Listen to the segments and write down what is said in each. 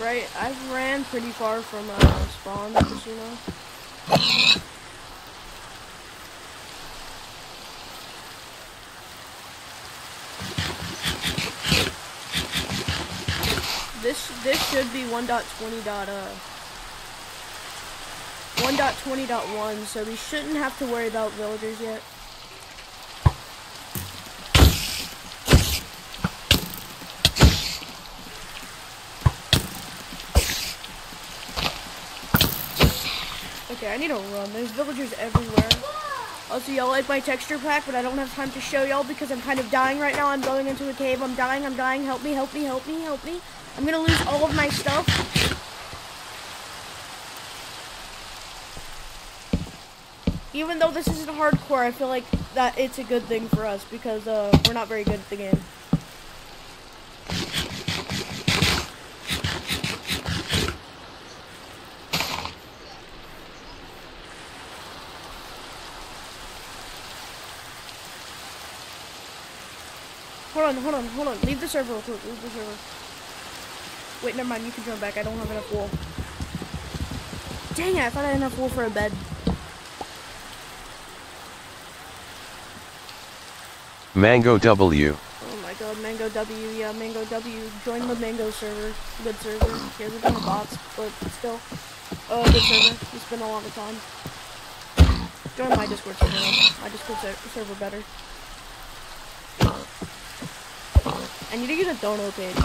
Right, I've ran pretty far from uh, spawn, just you know. This this should be 1.20. Uh, 1.20.1, so we shouldn't have to worry about villagers yet. Okay, I need to run. There's villagers everywhere. Also, y'all like my texture pack, but I don't have time to show y'all because I'm kind of dying right now. I'm going into a cave. I'm dying. I'm dying. Help me, help me, help me, help me. I'm gonna lose all of my stuff. Even though this isn't hardcore, I feel like that it's a good thing for us because uh, we're not very good at the game. On, hold on, hold on. Leave the server real quick. Leave the server. Wait, never mind. You can join back. I don't have enough wool. Dang it, I thought I had enough wool for a bed. Mango W. Oh my god, Mango W, yeah, Mango W. Join the Mango server. Good server. Yeah, there's no bots, but still. Oh, good server. We spend a lot of time. Join my Discord server. My Discord ser- server better. I need to get a dono page.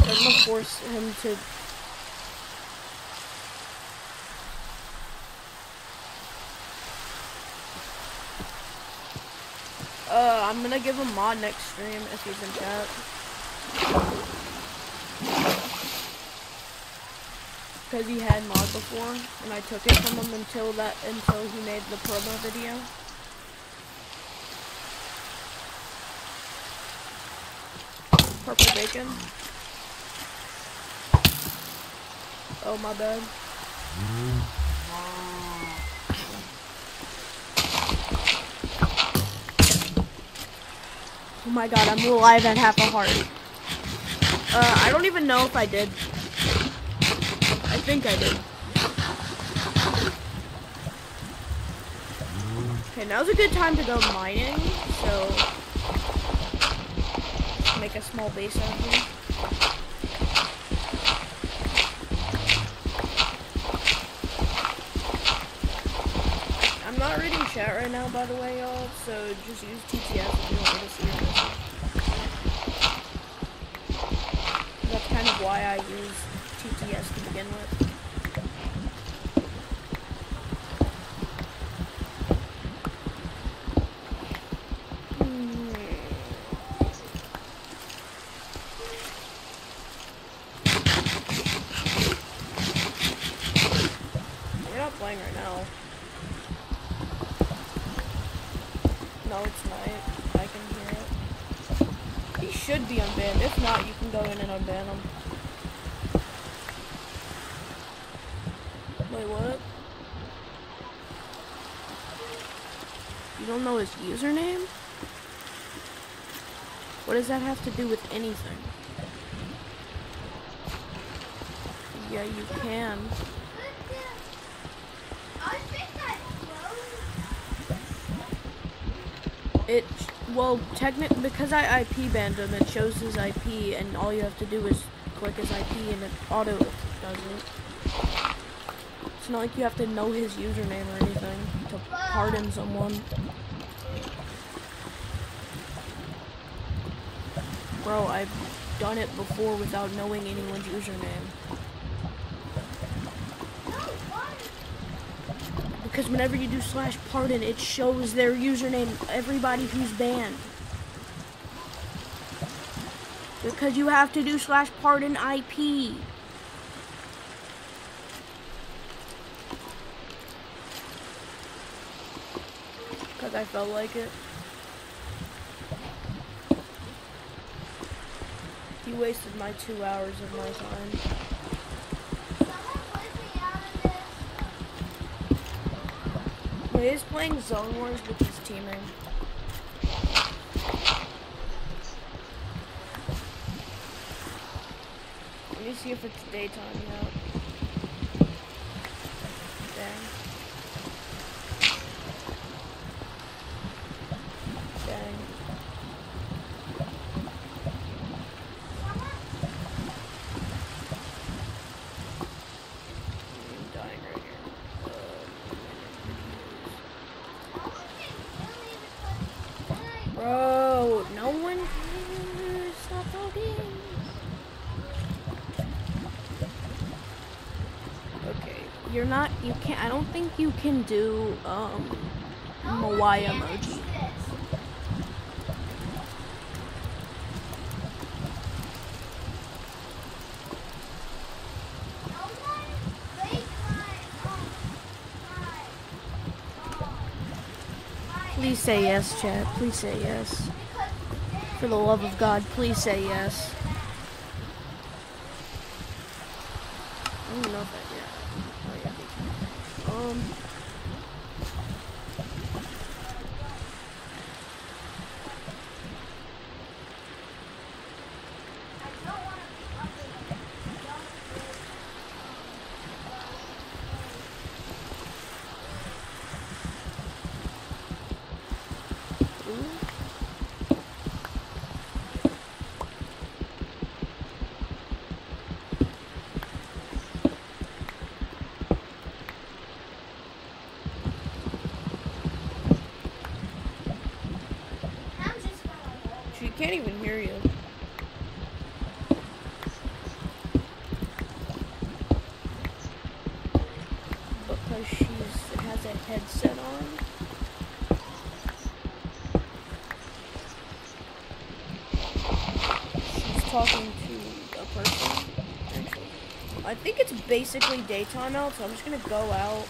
I'm gonna force him to. Uh, I'm gonna give him mod next stream if he's in chat. Cause he had mod before, and I took it from him until that until he made the promo video. Purple bacon. Oh my bad. Oh my god, I'm alive at half a heart. Uh, I don't even know if I did. I think I did. Okay, now's a good time to go mining, so make a small base out here. I'm not reading chat right now, by the way, y'all, so just use TTS if you want to see message. That's kind of why I use TTS to begin with. We're not playing right now. No, it's night. I can hear it. He should be unbanned. If not, you can go in and unban him. Wait, what? You don't know his username? What does that have to do with anything? Yeah, you can. It well, technic because I IP banned him, it shows his IP, and all you have to do is click his IP, and it auto does it. It's not like you have to know his username or anything to pardon someone. Bro, I've done it before without knowing anyone's username. Because whenever you do slash pardon, it shows their username, everybody who's banned. Because you have to do slash pardon IP. Because I felt like it. You wasted my two hours of my time. He is playing Zone Wars with his teaming. Let me see if it's daytime yet. Dang. Dang. I'm dying right here. Uh, Bro, no one cares. Stop talking. Okay, you're not. You can't. I don't think you can do um Moai emoji. Please say yes, chat. Please say yes. For the love of God, please say yes. I don't even know if I yeah. Oh, yeah. Um. ooh. She can't even hear you. Because she's has a headset on. She's talking to a person. Actually. I think it's basically daytime out, so I'm just gonna go out.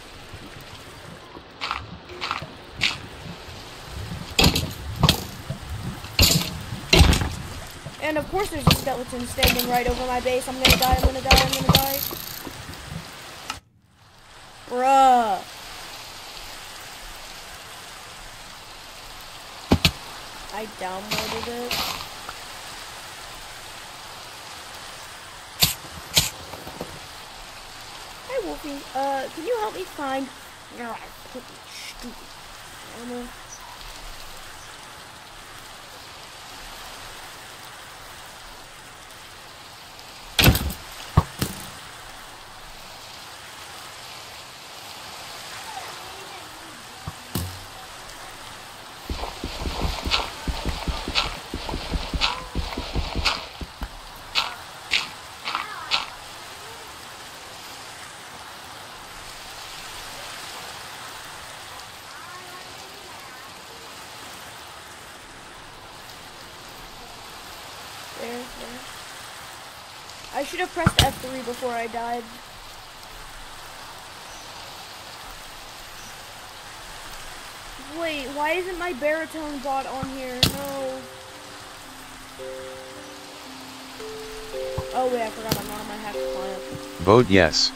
And of course there's a skeleton standing right over my base. I'm gonna die, I'm gonna die, I'm gonna die. Bruh. I downloaded uh, can you help me find... No, I put stupid animal. There, there. I should have pressed F3 before I died. Wait, why isn't my baritone bot on here? No. Oh wait, I forgot I'm not on my hack client. Vote yes.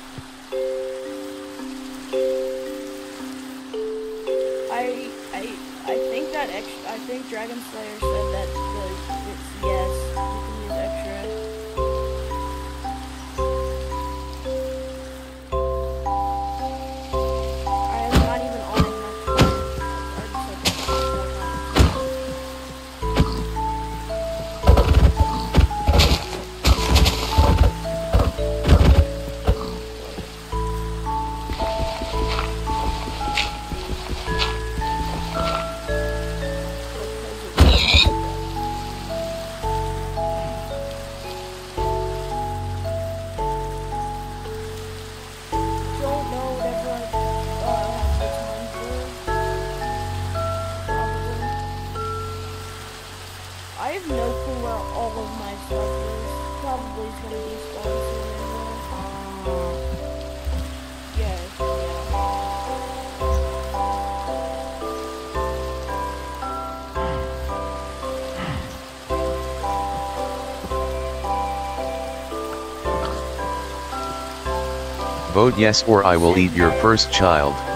I I I think that I think Dragon Slayer said that the it's yes, Vote yes or I will eat your first child.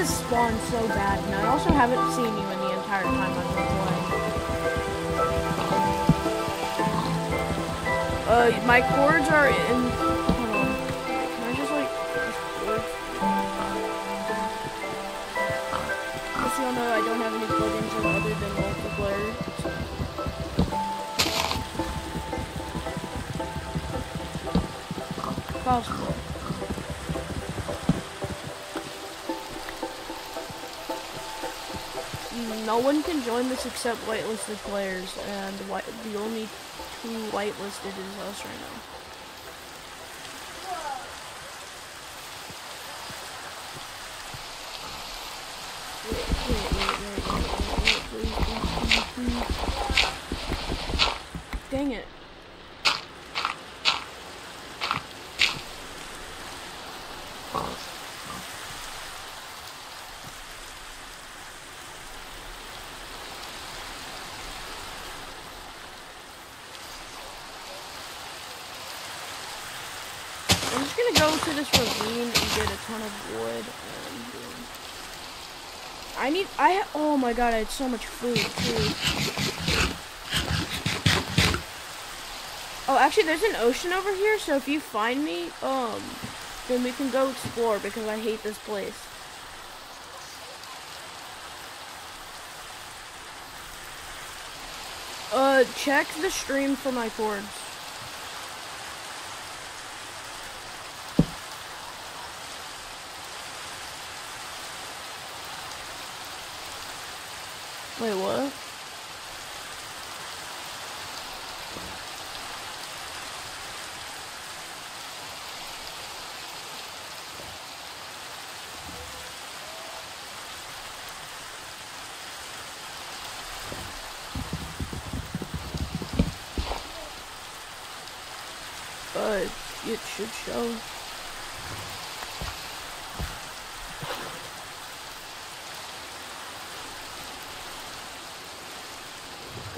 This spawn so bad? And I also haven't seen you in the entire time I've been playing. Uh, my cords are in. Can I just like so y'all know, I don't have any plugins in other than multiplayer. Possible. No one can join this except whitelisted players, and white, the only two whitelisted is us right now. Wait, wait, wait, wait, wait, wait, wait, please, please, please, please. Dang it. I'm just gonna go to this ravine and get a ton of wood and um, I need I oh my god I had so much food too. Oh actually there's an ocean over here so if you find me um then we can go explore because I hate this place. Uh check the stream for my cords. Wait, what? But it should show.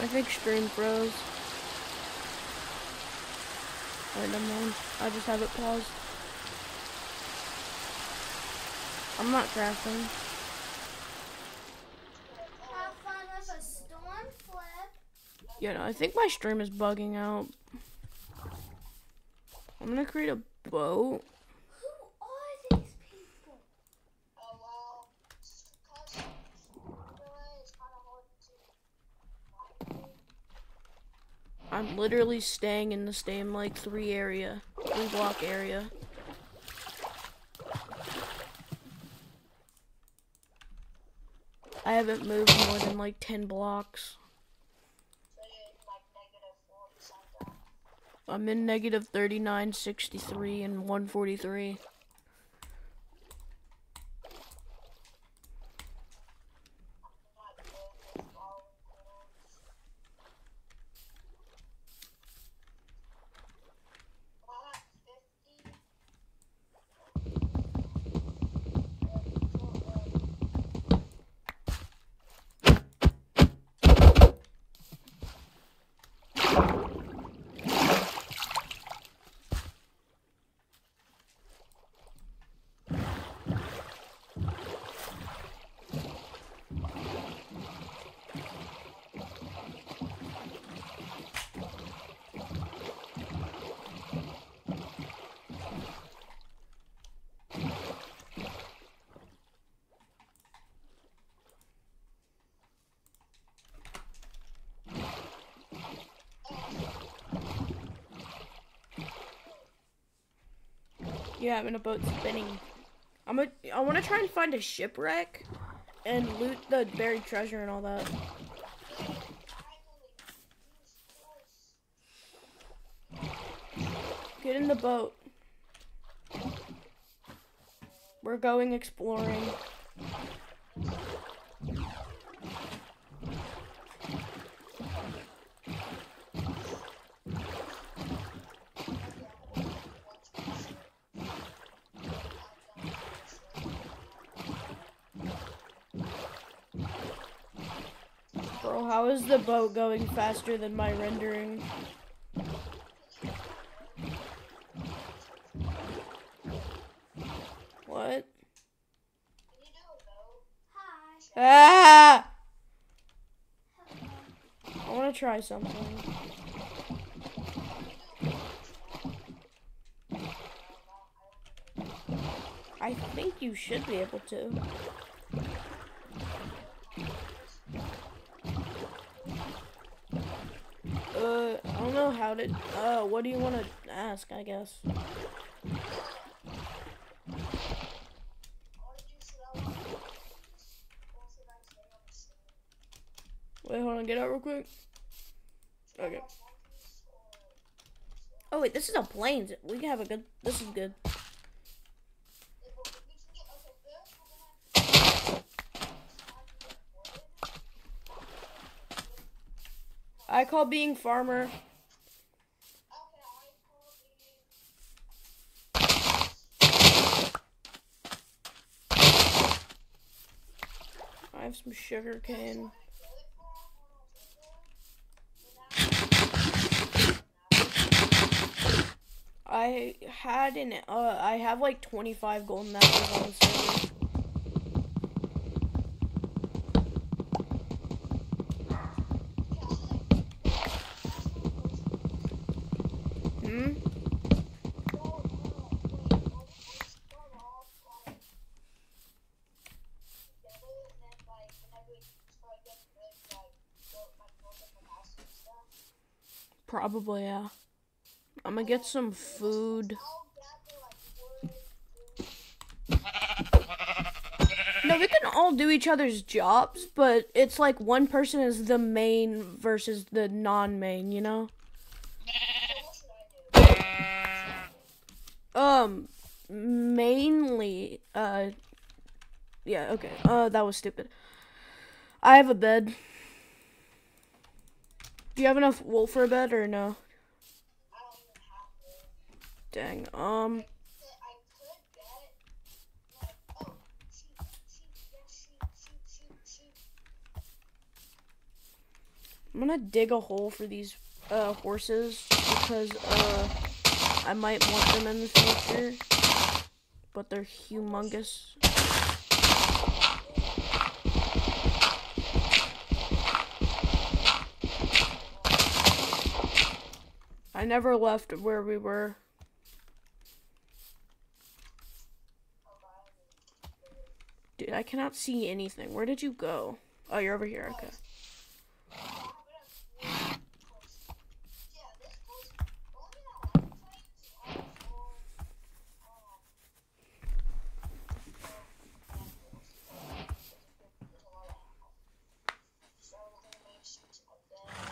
I think stream froze. Wait, never mind. I just have it paused. I'm not crafting. Have fun with a storm flip. Yeah, no, I think my stream is bugging out. I'm gonna create a boat. Who are these people? Oh well, just because really it's kind of hard to. I'm literally staying in the same like three area, three block area. I haven't moved more than like 10 blocks. So you're in like negative forty something. I'm in negative 39, 63, and 143. Yeah, I'm in a boat spinning. I'm a, I want to try and find a shipwreck and loot the buried treasure and all that. Get in the boat. We're going exploring. Oh, how is the boat going faster than my rendering? What? Ah! I want to try something. I think you should be able to. Uh, I don't know how to. Uh, what do you want to ask? I guess. Wait, hold on. Get out real quick. Okay. Oh wait, this is a plains. We can have a good. This is good. I call being farmer. okay. I call the I have some sugar cane. I had an uh I have like 25 golden apples on the server. Hmm? Probably yeah. I'm gonna get some food. No, we can all do each other's jobs, but it's like one person is the main versus the non-main, you know? Um, mainly, uh, yeah, okay. Uh, that was stupid. I have a bed. Do you have enough wool for a bed or no? Dang. Um, I'm gonna dig a hole for these uh horses because uh I might want them in the future. But they're humongous. I never left where we were. Dude, I cannot see anything. Where did you go? Oh, you're over here. Okay.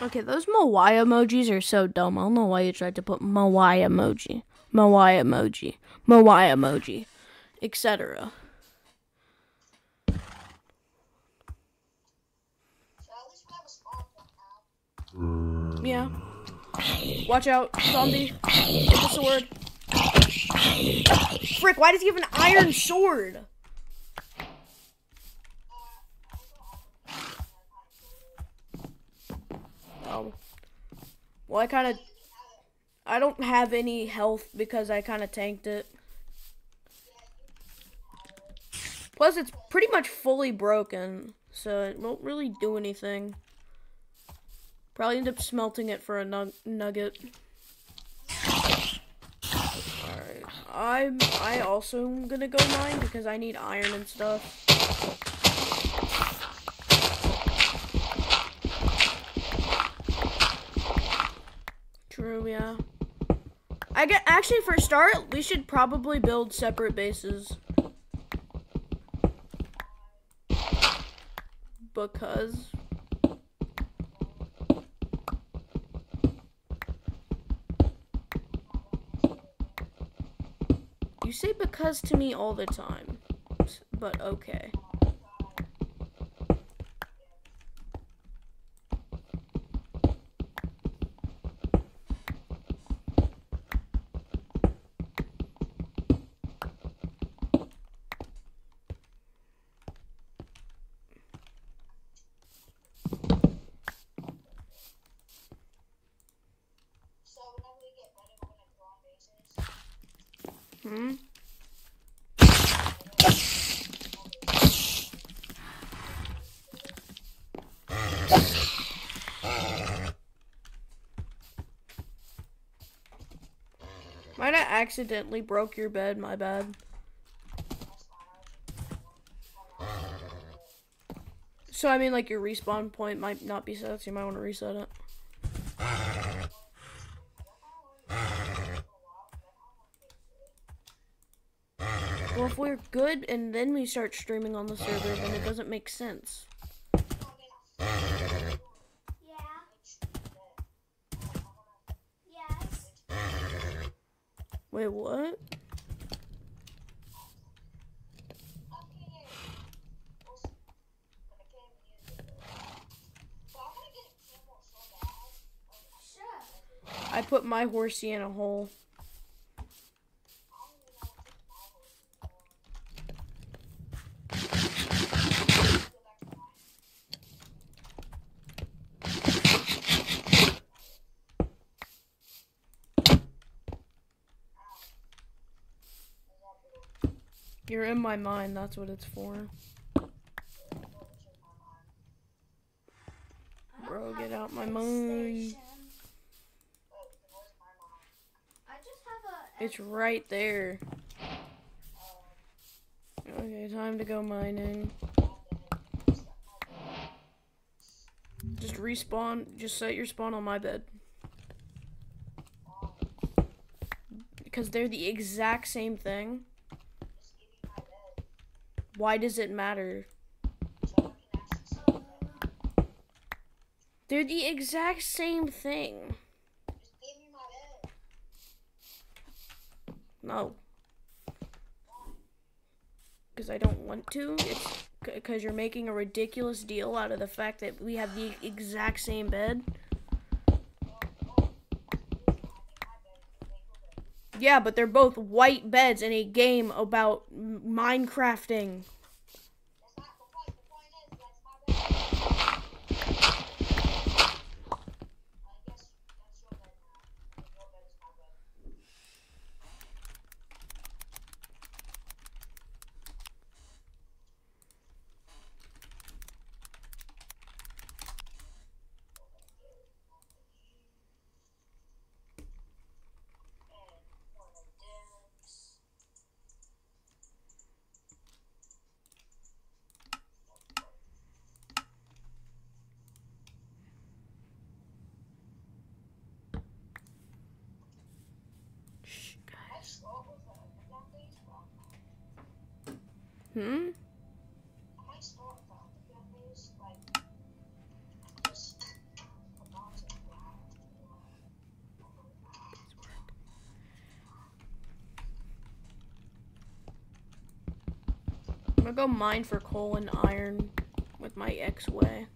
Okay, those Moai emojis are so dumb. I don't know why you tried to put Moai emoji. Moai emoji. Moai emoji. Etc. Yeah. Watch out, zombie. Get the sword. Frick, why does he have an iron sword? Oh. Well, I kind of. I don't have any health because I kind of tanked it. Plus, it's pretty much fully broken, so it won't really do anything. Probably end up smelting it for a nug- nugget. Alright. I'm I also am gonna go mine because I need iron and stuff. True, yeah. I get actually for start, we should probably build separate bases. Because You say because to me all the time. But okay. Hmm? Might have accidentally broke your bed, my bad. So I mean like your respawn point might not be set, so you might want to reset it. We're good and then we start streaming on the server, then it doesn't make sense. Wait, what? I put my horsey in a hole. You're in my mind, that's what it's for. Bro, get out my mind. It's right there. Okay, time to go mining. Just respawn, just set your spawn on my bed. Because they're the exact same thing. Why does it matter? They're the exact same thing. No. Because I don't want to. It's because you're making a ridiculous deal out of the fact that we have the exact same bed. Yeah, but they're both white beds in a game about Minecrafting. Go mine for coal and iron with my X-ray.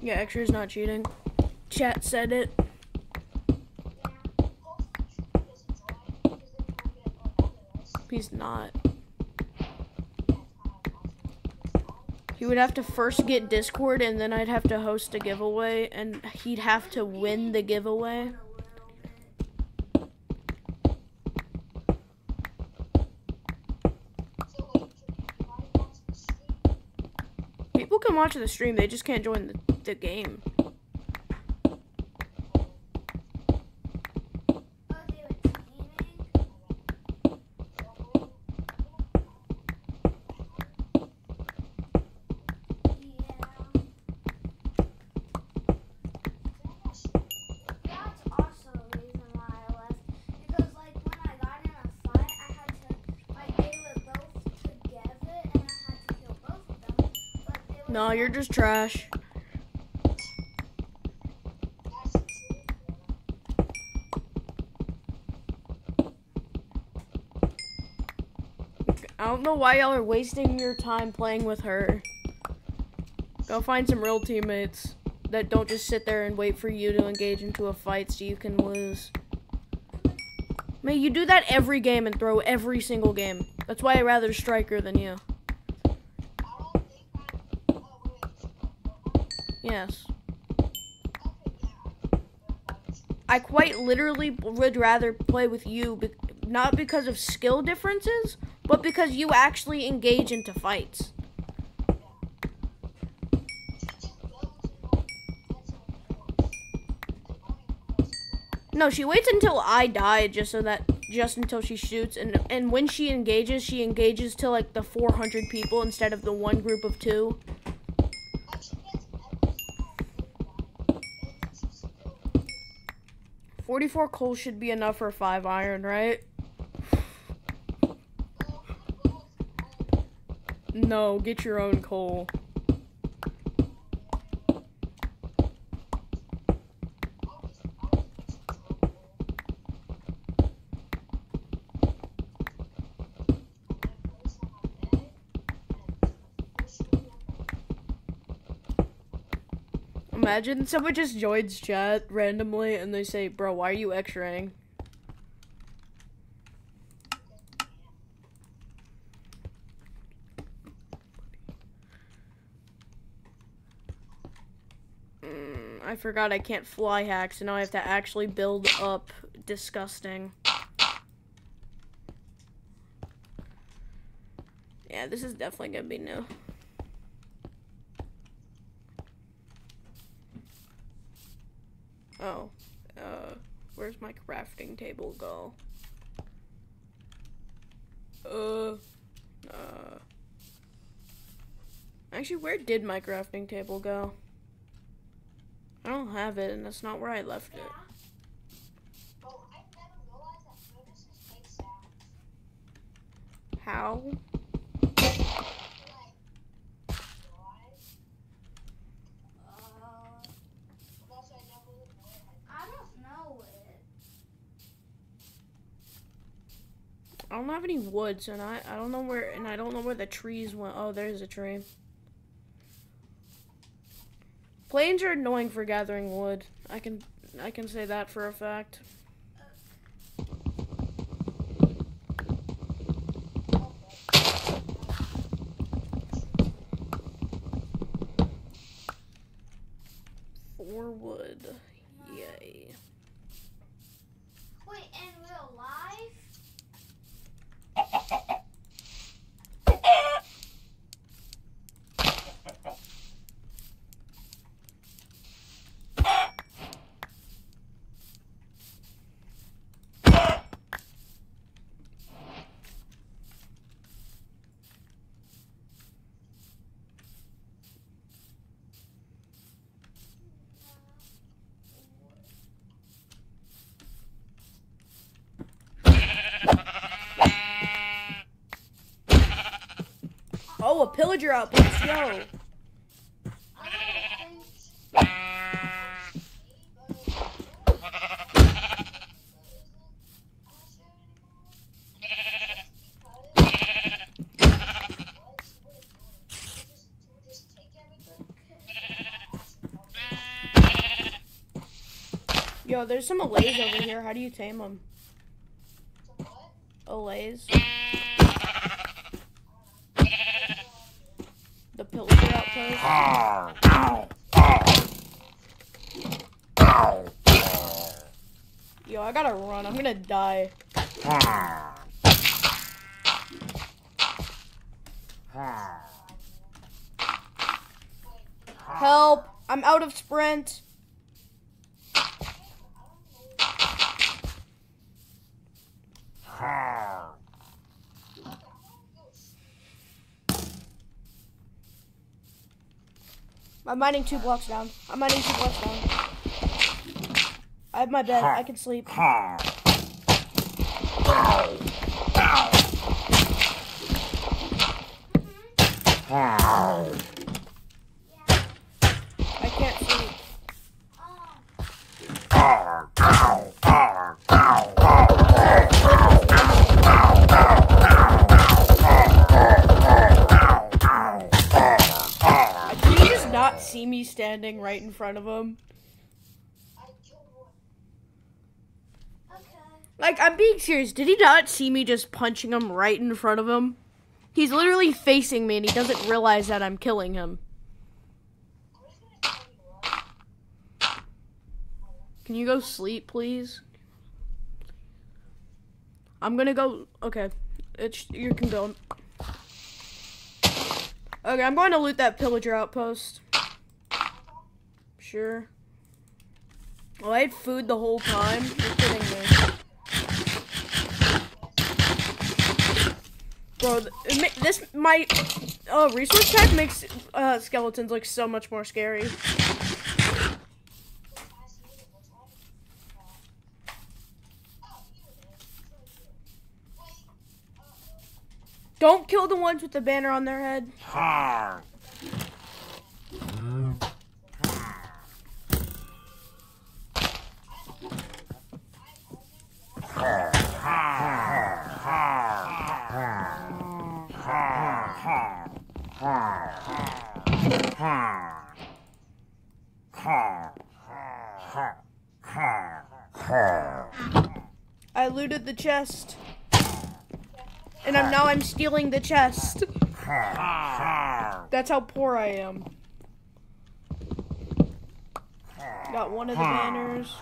Yeah, extra is not cheating. Chat said it. He's not. He would have to first get Discord and then I'd have to host a giveaway and he'd have to win the giveaway. People can watch the stream, they just can't join the, the game. You're just trash. I don't know why y'all are wasting your time playing with her. Go find some real teammates that don't just sit there and wait for you to engage into a fight so you can lose. Man, you do that every game and throw every single game. That's why I rather striker than you. Yes. I quite literally would rather play with you, be not because of skill differences, but because you actually engage into fights. No, she waits until I die just so that just until she shoots and and when she engages, she engages to like the 400 people instead of the one group of 2. 44 coal should be enough for 5 iron, right? No, get your own coal. Imagine someone just joins chat randomly and they say, Bro, why are you X raying? Mm, I forgot I can't fly hack, so now I have to actually build up disgusting. Yeah, this is definitely gonna be new. Oh, uh, where's my crafting table go? Uh, uh. Actually, where did my crafting table go? I don't have it, and that's not where I left it. How? Uh, I don't know it. I don't have any wood, so and I I don't know where, and I don't know where the trees went. Oh, there's a tree. Plains are annoying for gathering wood. I can I can say that for a fact. Four wood. Yay. Wait, in real life? Oh, a pillager up. Let's go. Yo, there's some allays over here. How do you tame them? Allays. The pillager outpost. Yo, I gotta run. I'm gonna die. Help! I'm out of sprint. I'm mining two blocks down. I'm mining two blocks down. I have my bed. I can sleep. I Like, I'm being serious. Did he not see me just punching him right in front of him? He's literally facing me and he doesn't realize that I'm killing him. Can you go sleep, please? I'm gonna go. Okay, it's you can go. Okay, I'm going to loot that pillager outpost. Sure. Oh, I had food the whole time. You're kidding me. Bro, this my uh, resource pack makes uh, skeletons look so much more scary. Don't kill the ones with the banner on their head. I looted the chest. And I'm now I'm stealing the chest. That's how poor I am. Got one of the banners.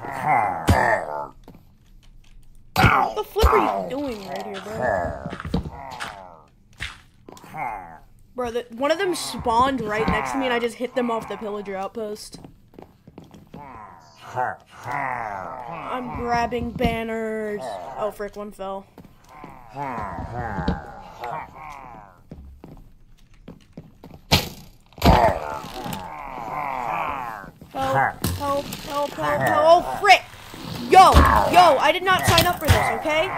What the flip are you doing right here, bro? Bro, the, one of them spawned right next to me and I just hit them off the pillager outpost. I'm grabbing banners. Oh, frick, one fell. Help, help, help, help, help. Oh, frick! Yo, yo, I did not sign up for this, okay?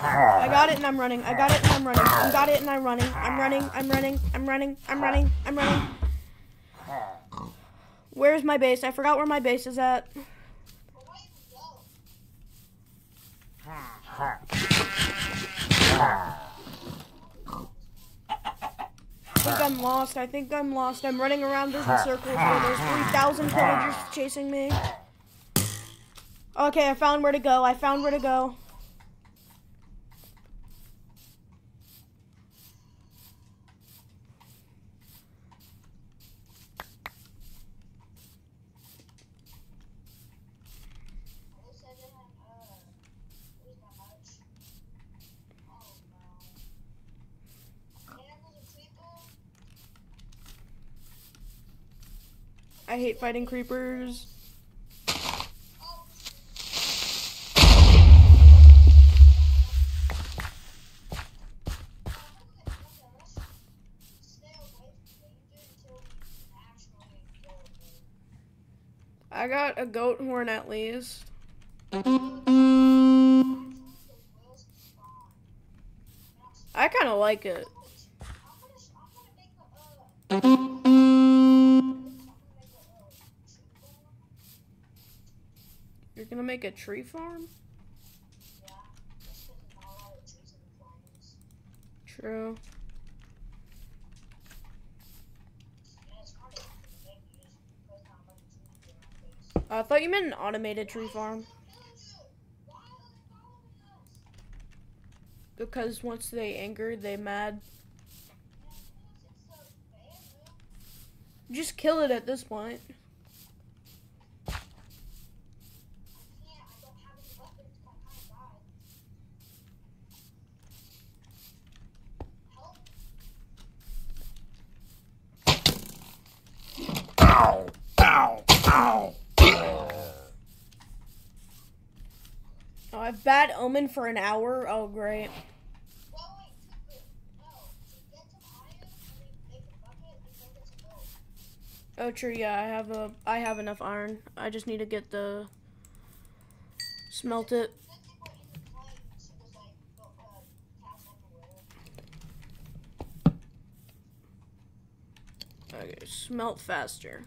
I got it and I'm running. I got it and I'm running. I got it and I'm running. I'm running. I'm running. I'm running. I'm running. I'm running. Where's my base? I forgot where my base is at. I think I'm lost. I think I'm lost. I'm running around in circles where there's 3,000 pillagers chasing me. Okay, I found where to go. I found where to go. I hate fighting creepers. I got a goat horn at least. I kind of like it. Gonna make a tree farm? True. I thought you meant an automated tree farm. Because once they anger, they mad. Just kill it at this point. Oh, I've bad omen for an hour. Oh, great. Oh, true. Yeah, I have a. I have enough iron. I just need to get the. Smelt it. Okay, smelt faster.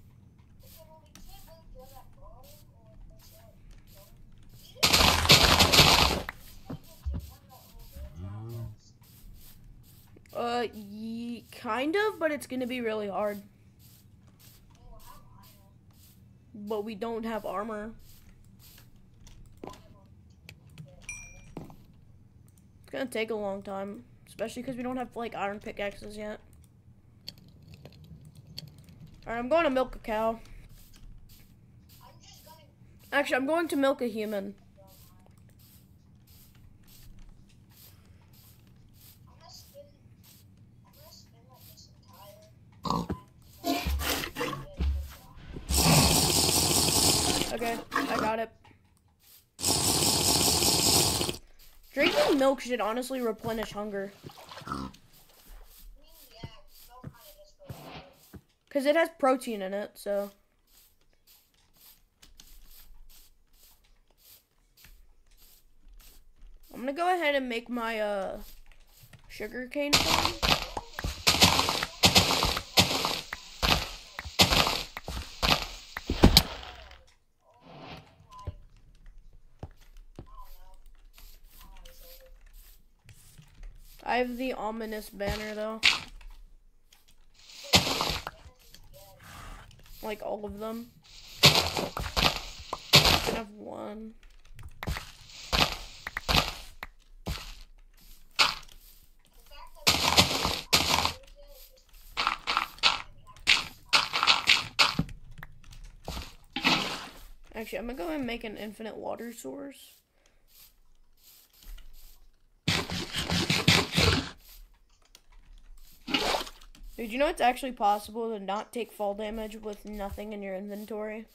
kind of, but it's gonna be really hard. But we don't have armor. It's gonna take a long time, especially because we don't have like iron pickaxes yet. Alright, I'm going to milk a cow. Actually, I'm going to milk a human. I'm gonna spin. I'm gonna spin like this entire. Okay, I got it. Drinking milk should honestly replenish hunger. Because it has protein in it, so. I'm gonna go ahead and make my uh sugarcane farm. I have the ominous banner though. Like all of them. I can have one. Actually, I'm gonna go and make an infinite water source. Dude, you know it's actually possible to not take fall damage with nothing in your inventory?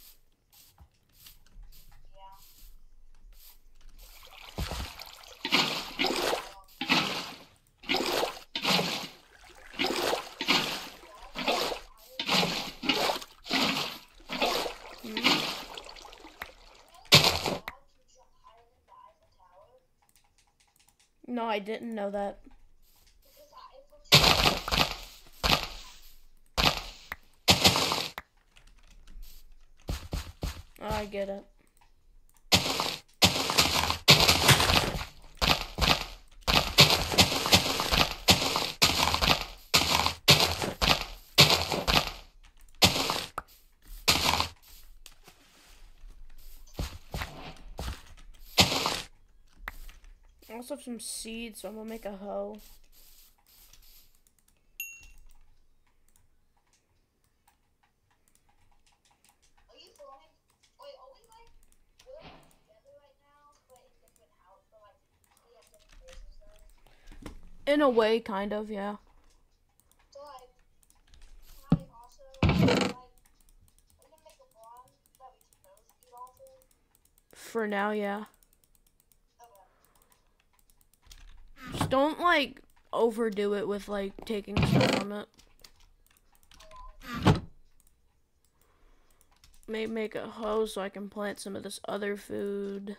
No, I didn't know that. I get it. I also have some seeds, so I'm gonna make a hoe. Are you filming? Wait, are we like we're like together right now, but in different house, but like we have different places though. In a way, kind of, yeah. For now, yeah. Just don't like overdo it with like taking stuff from it. Maybe make a hoe so I can plant some of this other food.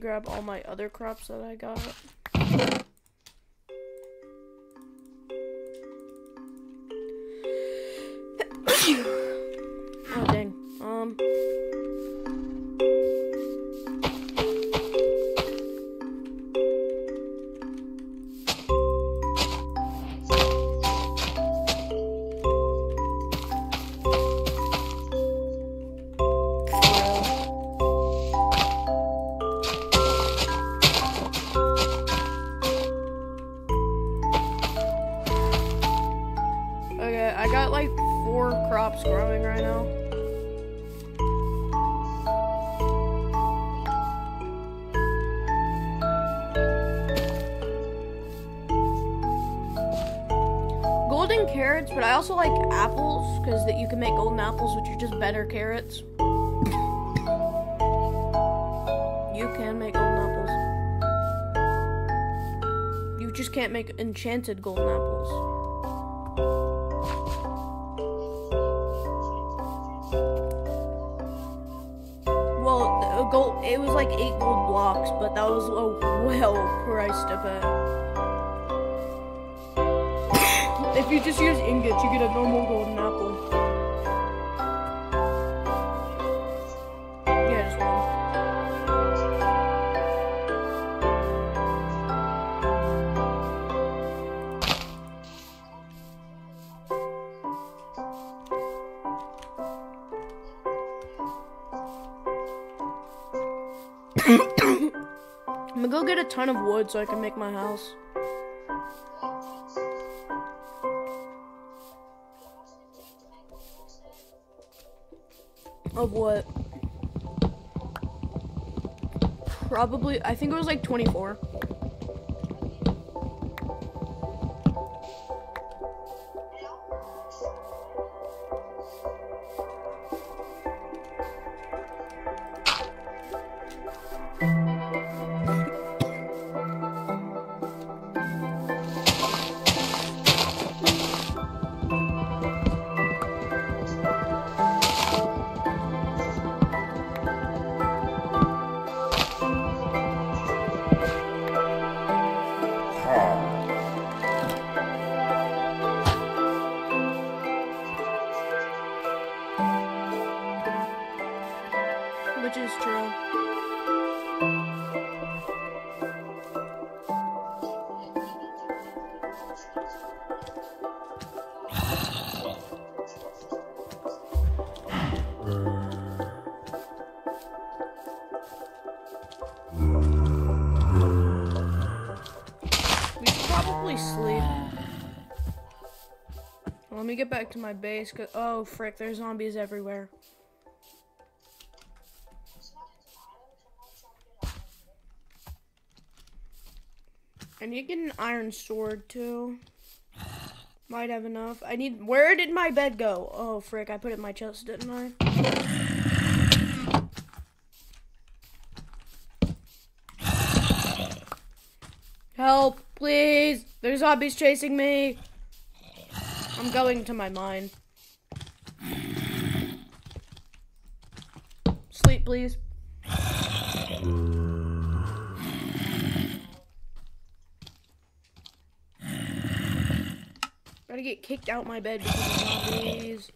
Grab all my other crops that I got. enchanted golden apples. Well, gold, it was like eight gold blocks, but that was a well priced event. if you just use ingots, you get a normal golden apple. Ton of wood so I can make my house. Of what? Probably, I think it was like 24. To my base. 'cause- oh, frick, there's zombies everywhere. I need to get an iron sword too. Might have enough. I need. Where did my bed go? Oh, frick, I put it in my chest, didn't I? Help, please. There's zombies chasing me. I'm going to my mine. Sleep, please. Gotta get kicked out my bed because of zombies.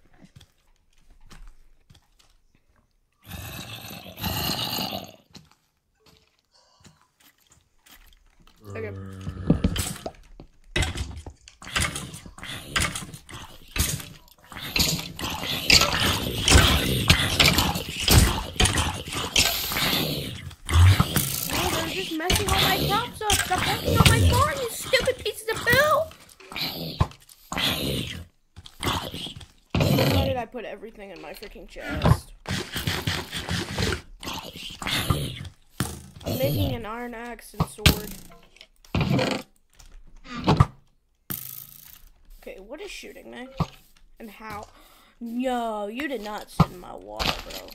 Okay. Oh, they're just messing all my crops up. Stop messing on my farm, you stupid pieces of poo! Why did I put everything in chest? I'm making an iron axe and sword. Okay, what is shooting me? And how? No, you did not sit in my water, bro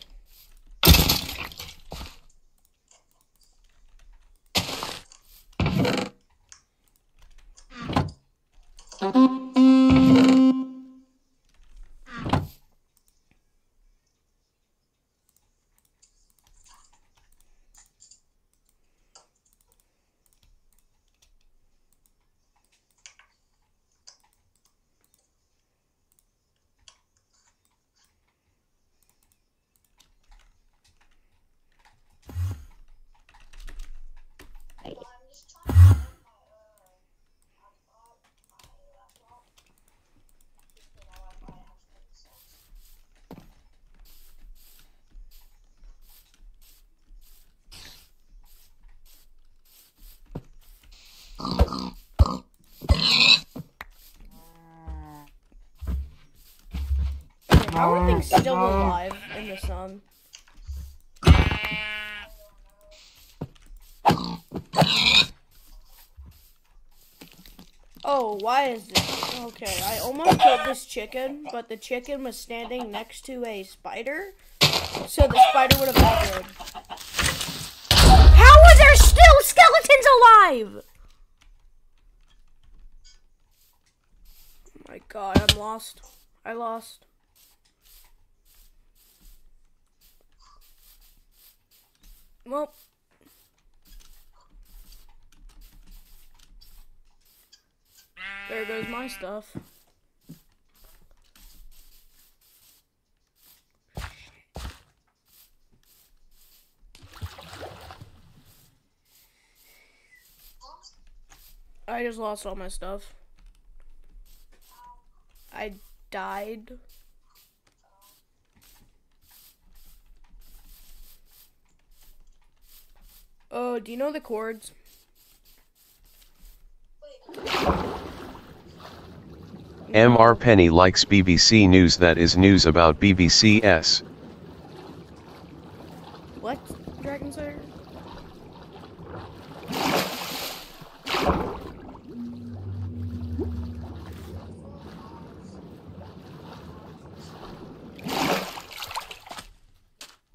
just trying to find my uh hotspot, my laptop. Just put my Wi-Fi has good sense. Okay, how are things still alive in the sun? Oh, why is this? Okay, I almost killed this chicken, but the chicken was standing next to a spider, so the spider would have aggroed. How are there still skeletons alive? Oh my god, I'm lost. I lost. Well. There goes my stuff. I just lost all my stuff. I died. Oh, do you know the chords? MR Penny likes BBC News that is news about BBCS. What? Dragon Slayer?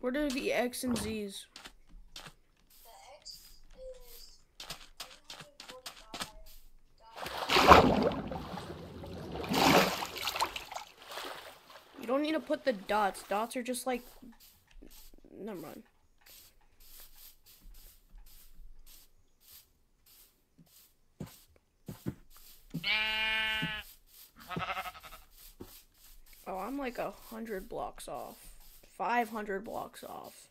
What are the X and Z's? The X is 345. You don't need to put the dots. Dots are just like. Never mind. Oh, I'm like a hundred blocks off. Five hundred blocks off.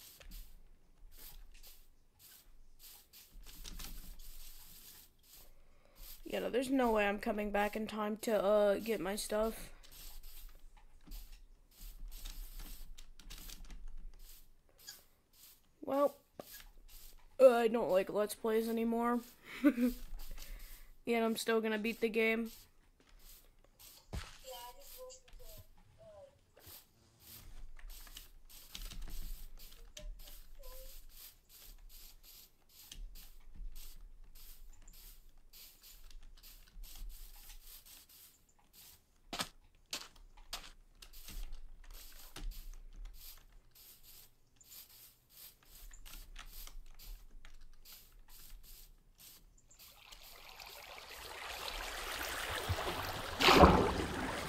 Yeah, no, there's no way I'm coming back in time to uh get my stuff. Well, uh, I don't like Let's Plays anymore. yeah, I'm still gonna beat the game. Yeah, I just wish we could. Uh,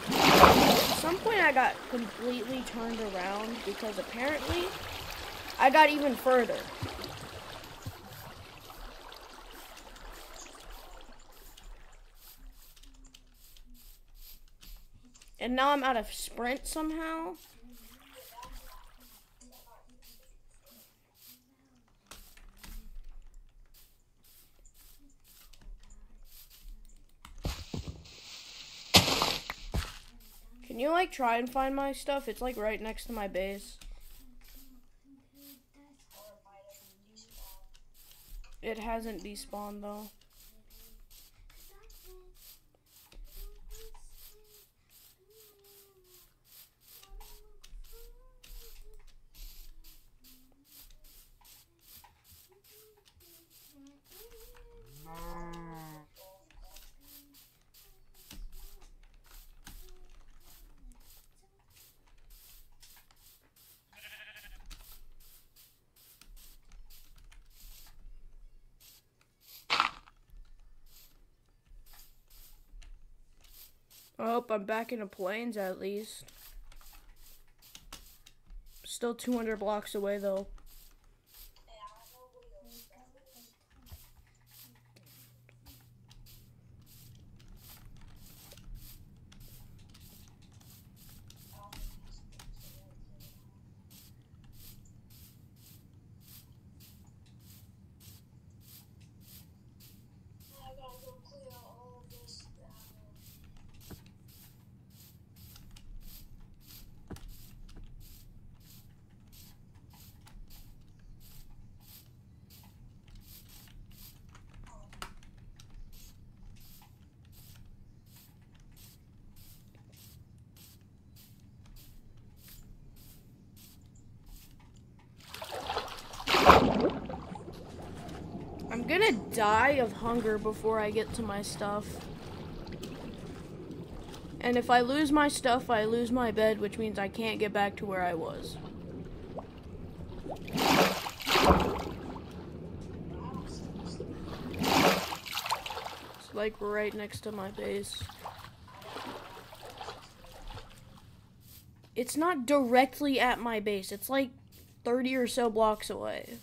At some point, I got completely turned around because apparently I got even further. And now I'm out of sprint somehow. Try and find my stuff? It's like right next to my base. It hasn't despawned though. Oh, I'm back in the plains at least. Still 200 blocks away though. Die of hunger before I get to my stuff. And if I lose my stuff, I lose my bed, which means I can't get back to where I was. It's like right next to my base. It's not directly at my base. It's like 30 or so blocks away.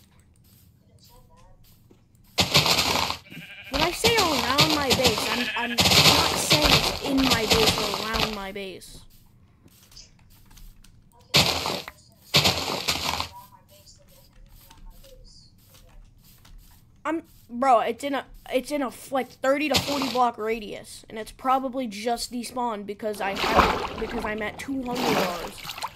My base. I'm, I'm not saying it's in my base or around my base. I'm, bro. It's in a, it's in a, like 30 to 40 block radius, and it's probably just despawned because I have because I'm at two hunger bars.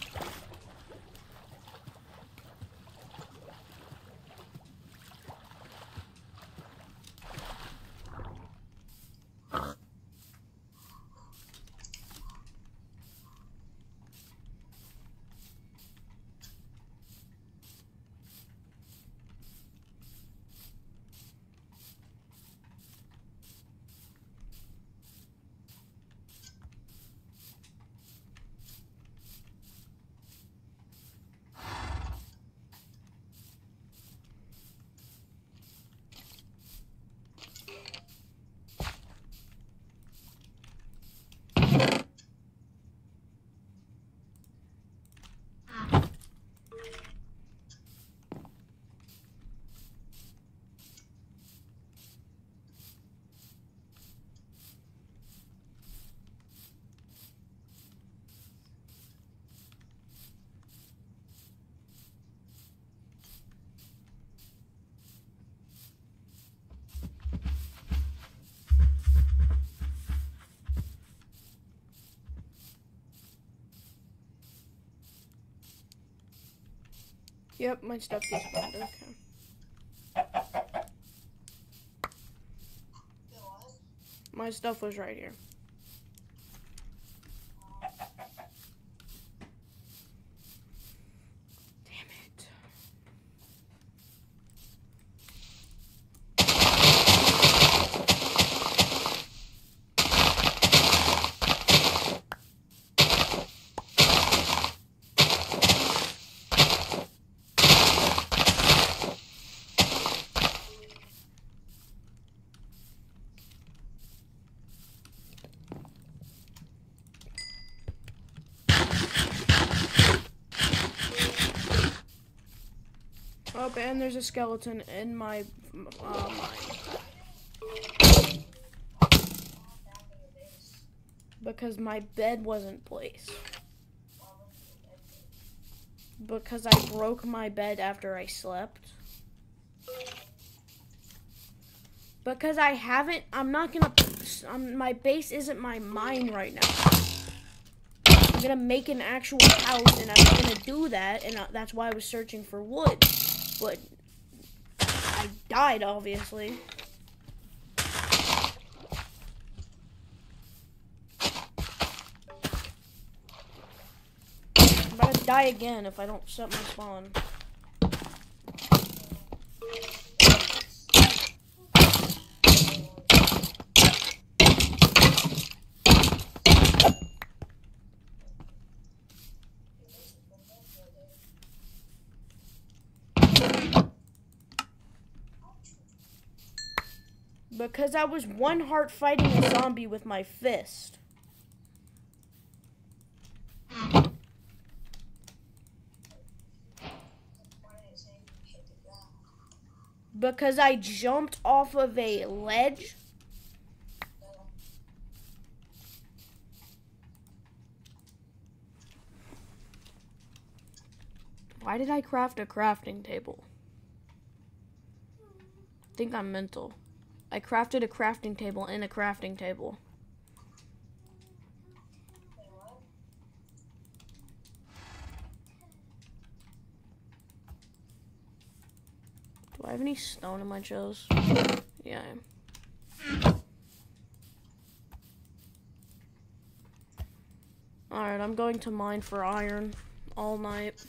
Yep, my stuff is despawned. Okay. My stuff was right here. Damn it. And there's a skeleton in my uh, mine. Because my bed wasn't placed. Because I broke my bed after I slept. Because I haven't, I'm not gonna, um, my base isn't my mine right now. I'm gonna make an actual house and I'm gonna do that and uh, that's why I was searching for wood. But I died obviously. I'm about to die again if I don't set my spawn. Because I was one heart fighting a zombie with my fist. Because I jumped off of a ledge. Why did I craft a crafting table? I think I'm mental. I crafted a crafting table in a crafting table. Do I have any stone in my chest? Yeah. Alright, I'm going to mine for iron all night.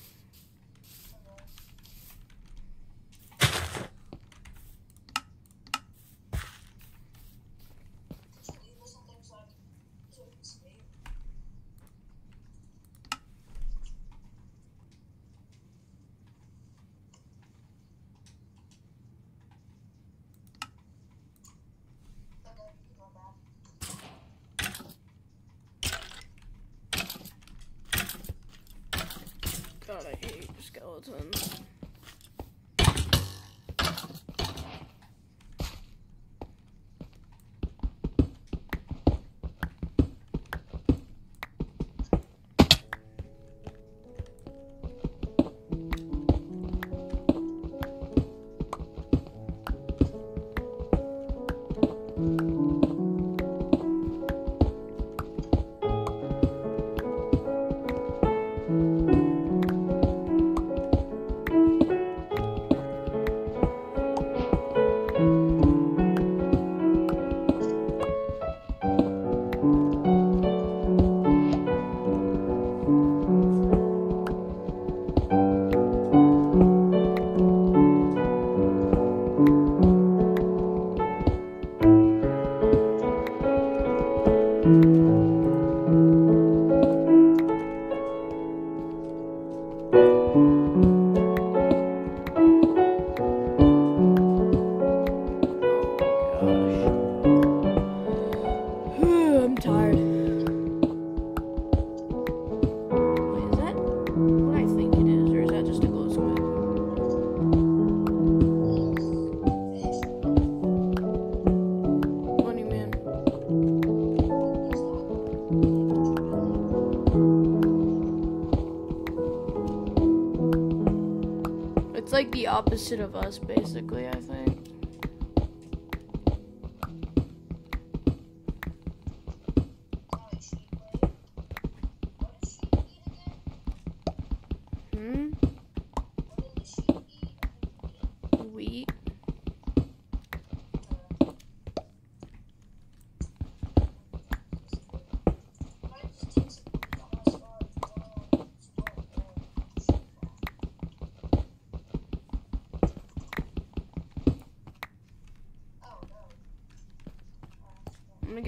Like the opposite of us, basically, I think.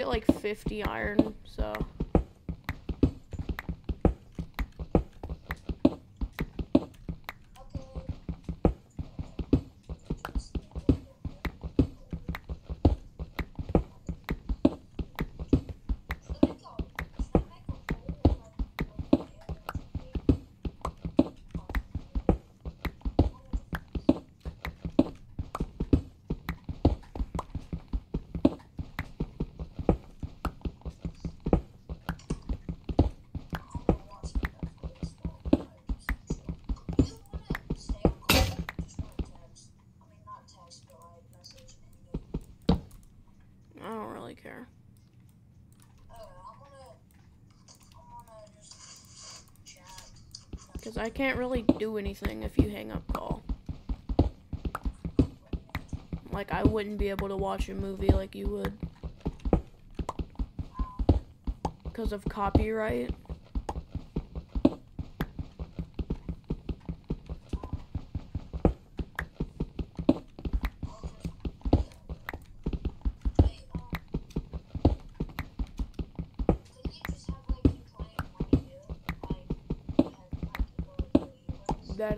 Like 50 iron, so. Okay. I don't really care. Because I can't really do anything if you hang up call. Like, I wouldn't be able to watch a movie like you would. Because of copyright.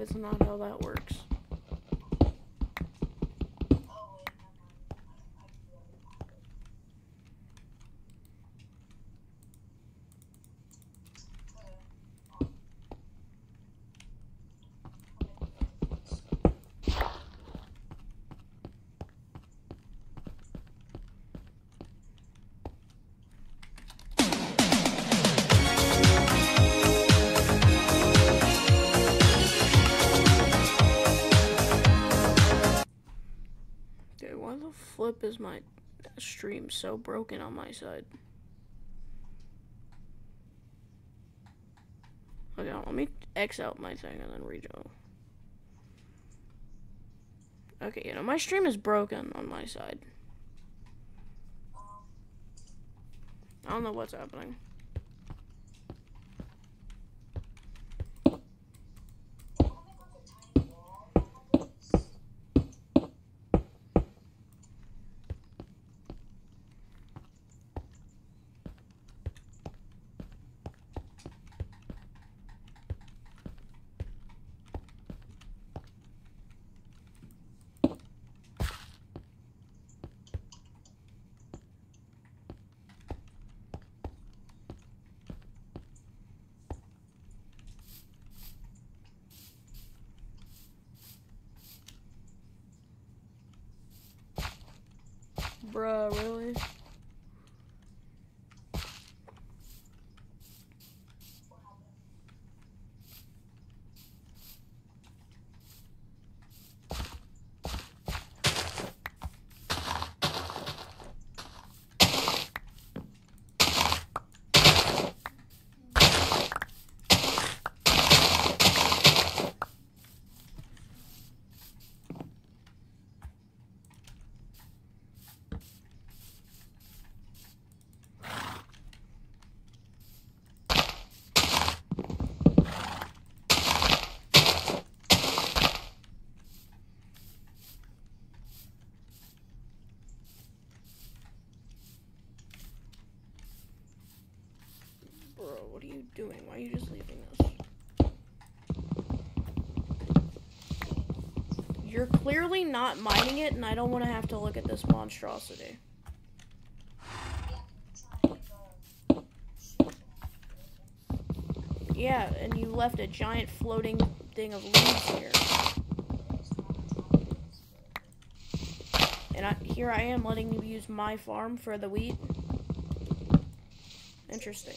Is not how that works. Stream so broken on my side? Okay, let me X out my thing and then rejoin. Okay, you know, my stream is broken on my side. I don't know what's happening. Bro, what are you doing? Why are you just leaving this? You're clearly not mining it, and I don't want to have to look at this monstrosity. Yeah, and you left a giant floating thing of leaves here. And I, here I am letting you use my farm for the wheat. Interesting.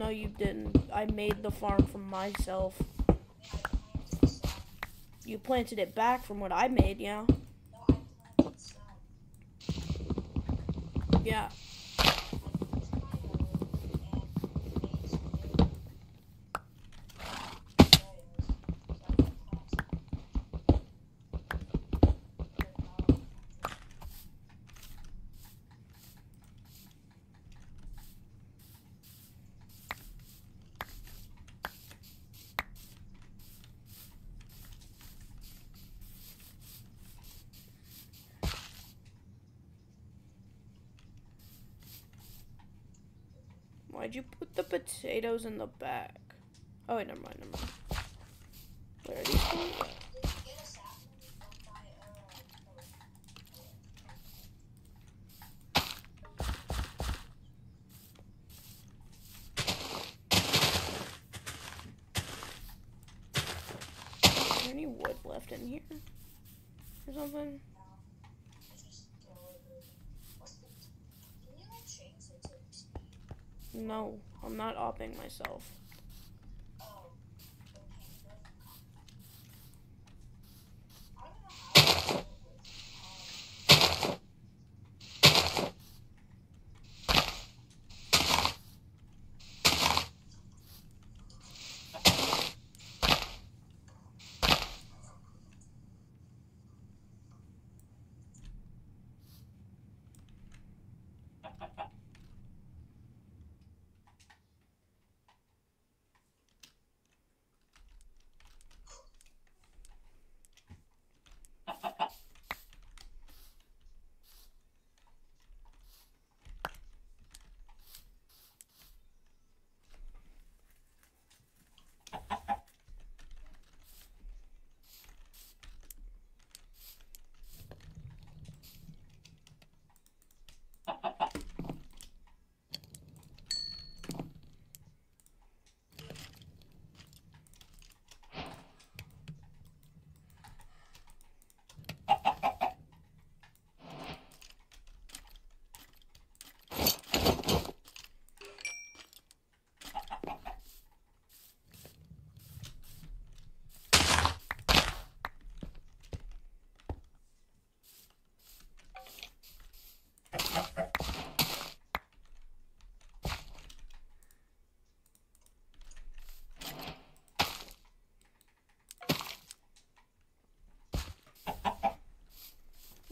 No, you didn't. I made the farm from myself. You planted it back from what I made, yeah. No, I planted some. Yeah. Why'd you put the potatoes in the back? Oh wait, never mind, never mind. Where are these going? Is there any wood left in here? Or something? No, I'm not opping myself.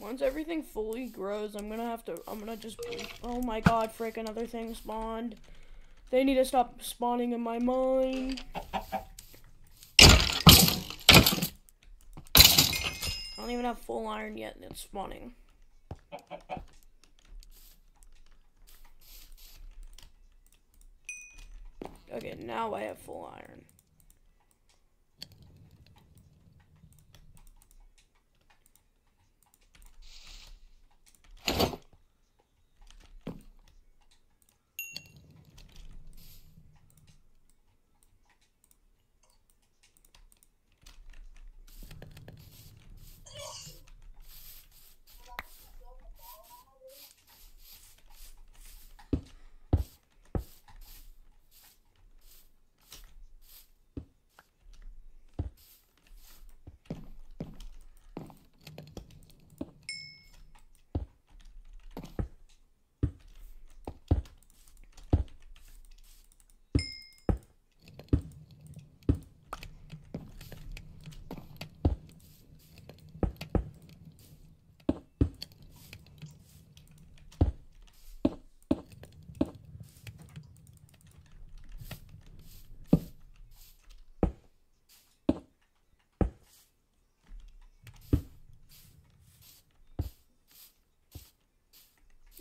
Once everything fully grows, I'm gonna have to. I'm gonna just. Oh my god, frick, another thing spawned. They need to stop spawning in my mine. I don't even have full iron yet, and it's spawning. Okay, now I have full iron.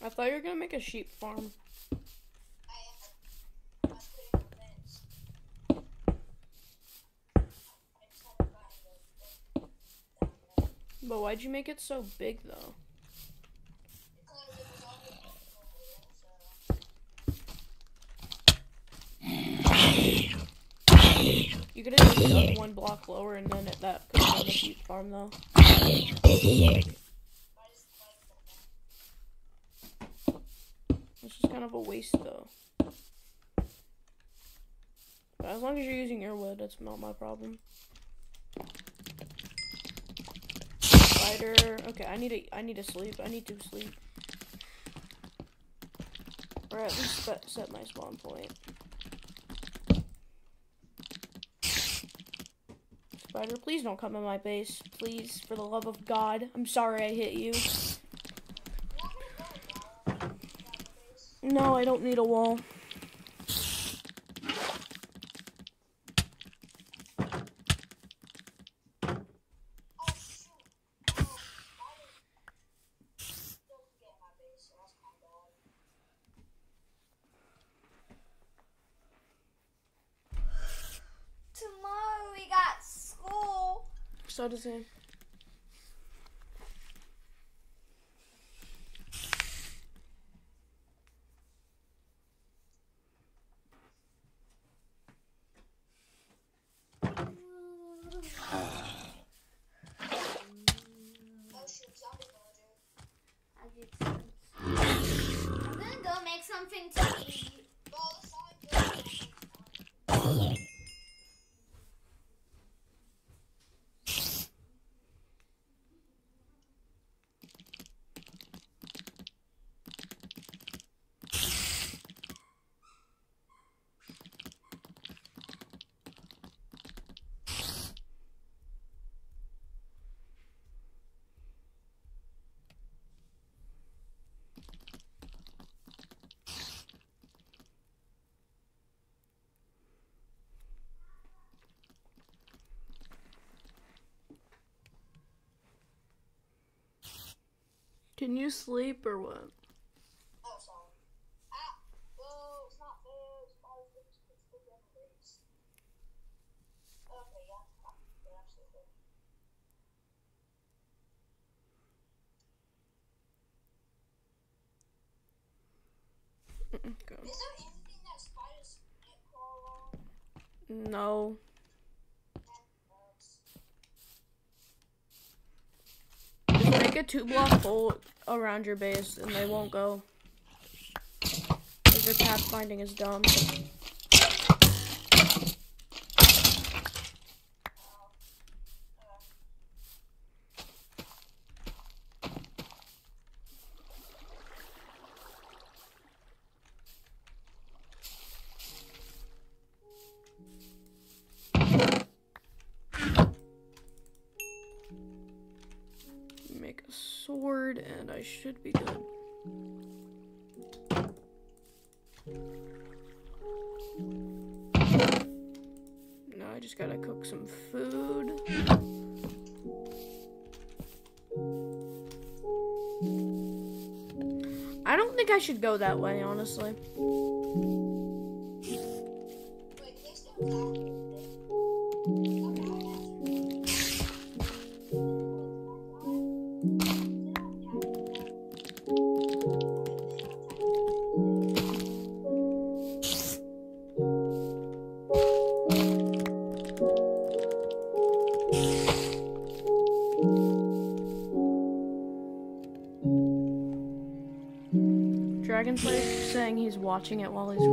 I thought you were gonna make a sheep farm. But why'd you make it so big though? You could have just one block lower and then it, that could have a sheep farm though. It's just kind of a waste though. As long as you're using your wood, that's not my problem. Spider. Okay, I need to. I need to sleep. I need to sleep. Or at least set my spawn point. Spider, please don't come in my base. Please, for the love of God. I'm sorry I hit you. No, I don't need a wall. Oh shoot. Oh, mine still can get in my base, so that's kind of bad. Tomorrow we got school. So does he. Oh shoot, zombie villager. I did some- I'm gonna go make something to eat. Bro, the zombie villager. Can you sleep or what? Oh, sorry. Ah, well, it's not fair. It's five things. It's the generators. Okay, yeah. Ah, yeah, absolutely. Okay. Is there anything that spiders can't crawl on? No. That's Just make a two block hole around your base and they won't go. Because your pathfinding is dumb. Should be good. Now I just gotta cook some food. I don't think I should go that way, honestly. Watching it while he's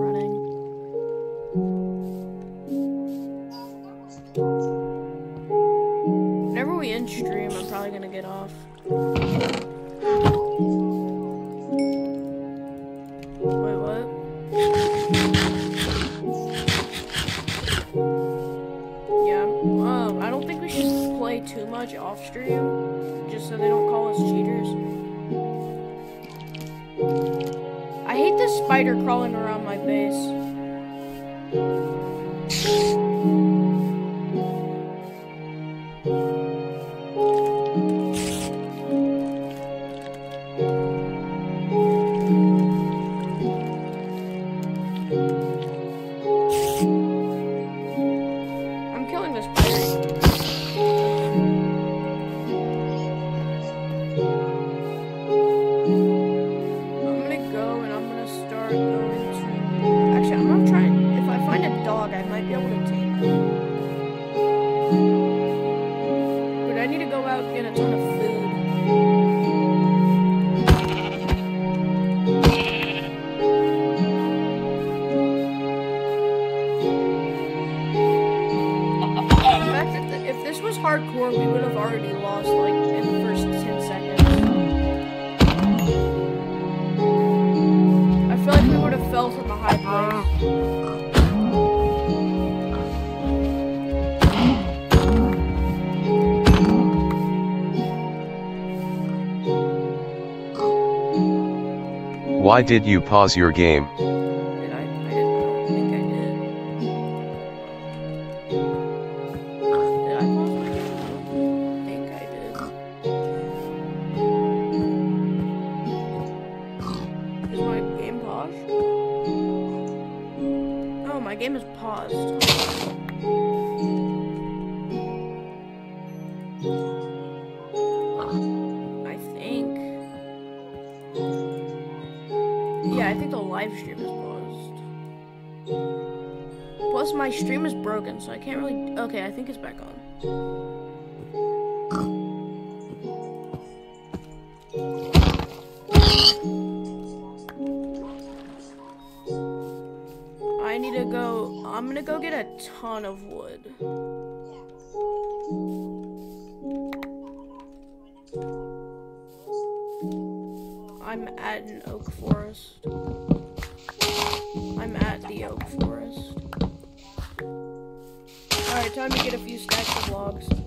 Why did you pause your game? Oak forest. I'm at the oak forest. Alright, time to get a few stacks of logs.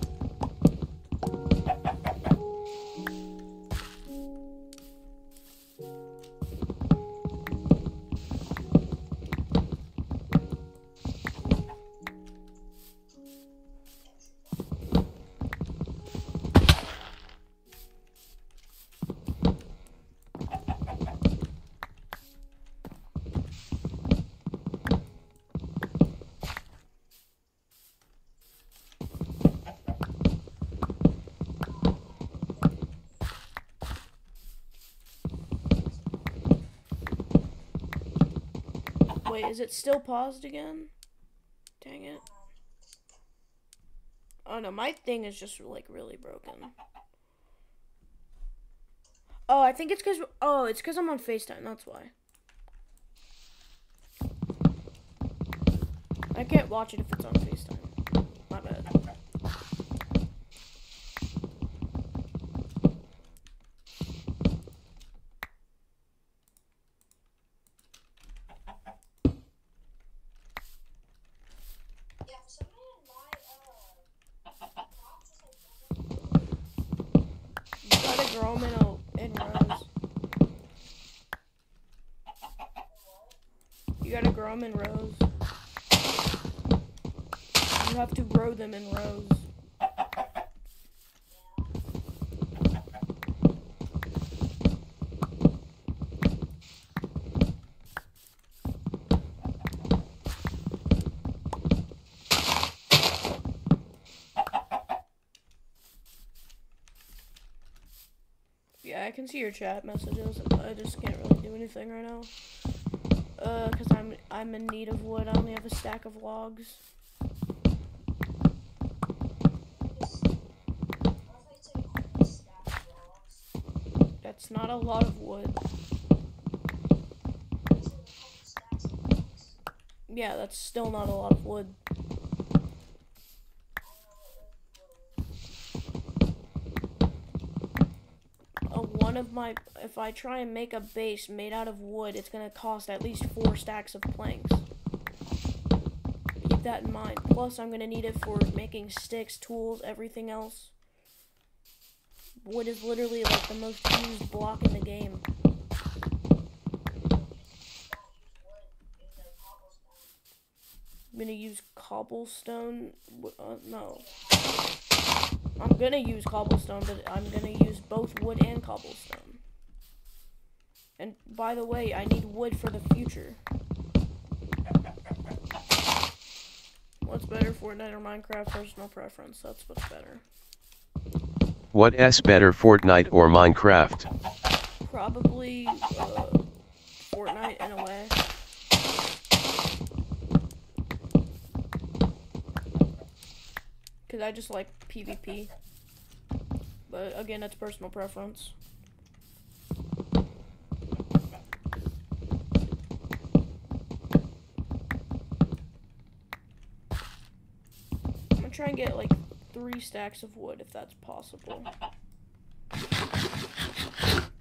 Is it still paused again? Dang it. Oh no, my thing is just like really broken. Oh, I think it's because oh, it's because I'm on Facetime. That's why. I can't watch it if it's on Facetime. My bad. Yeah, for some reason my uh box is like You gotta grow them in, a, in rows. Them in rows. You have to grow them in rows. Yeah, I can see your chat messages. I just can't really do anything right now. Uh, cause I'm I'm in need of wood. I only have a stack of logs. That's not a lot of wood. Yeah, that's still not a lot of wood. Uh, one of my, if I try and make a base made out of wood, it's gonna cost at least four stacks of planks. Keep that in mind. Plus, I'm gonna need it for making sticks, tools, everything else. Wood is literally like the most used block in the game. I'm gonna use cobblestone. Uh, no. I'm gonna use cobblestone, but I'm gonna use both wood and cobblestone. And by the way, I need wood for the future. What's better, Fortnite or Minecraft? Personal preference. That's what's better. What s better Fortnite or Minecraft? Probably uh, Fortnite in a way. Cause I just like PvP. But again, that's personal preference. I'm gonna try and get like three stacks of wood if that's possible.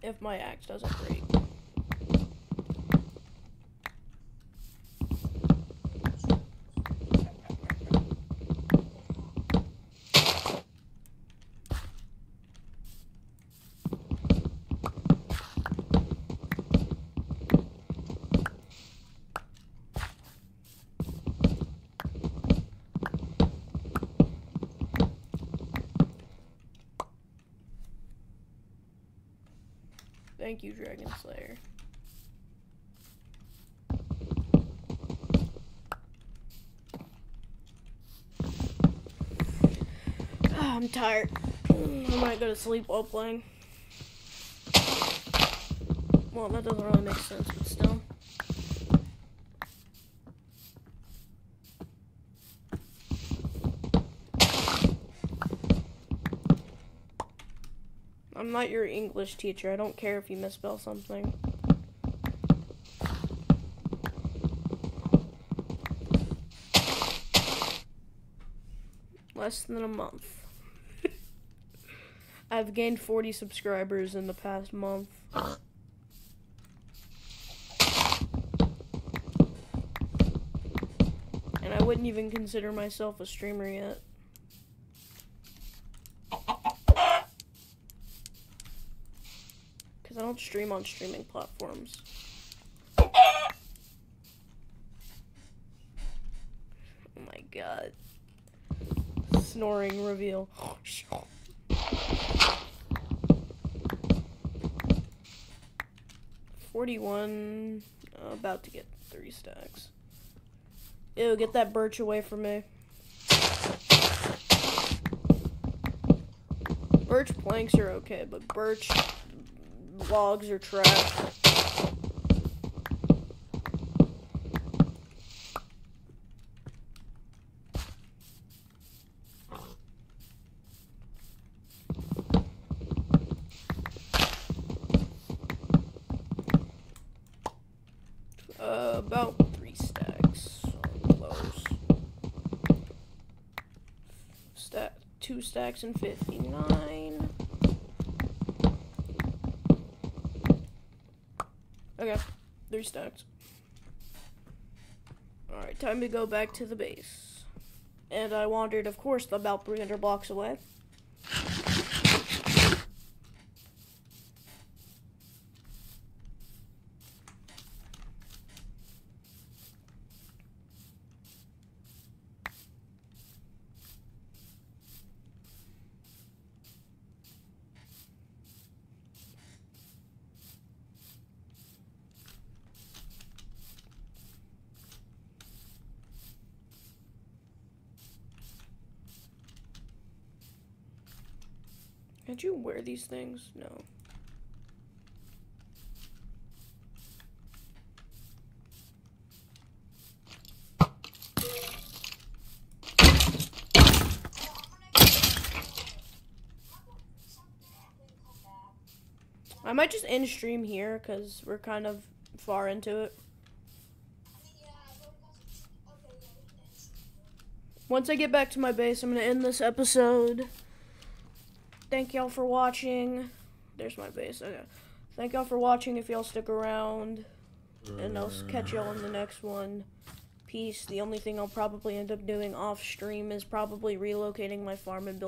If my axe doesn't break. Thank you, Dragon Slayer. Ah, I'm tired. I might go to sleep while playing. Well, that doesn't really make sense, but still. I'm not your English teacher. I don't care if you misspell something. Less than a month. I've gained 40 subscribers in the past month. And I wouldn't even consider myself a streamer yet. I don't stream on streaming platforms. Oh my god. Snoring reveal. Forty-one. About to get three stacks. Ew, get that birch away from me. Birch planks are okay, but birch logs are trash. Uh, about three stacks. Two stacks and 59. Okay, three stacks. Alright, time to go back to the base. And I wandered, of course, about 300 blocks away. Can't you wear these things? No. I might just end stream here because we're kind of far into it. Once I get back to my base, I'm going to end this episode. Thank y'all for watching. There's my base. Okay. Thank y'all for watching if y'all stick around. And I'll catch y'all in the next one. Peace. The only thing I'll probably end up doing off stream is probably relocating my farm and building.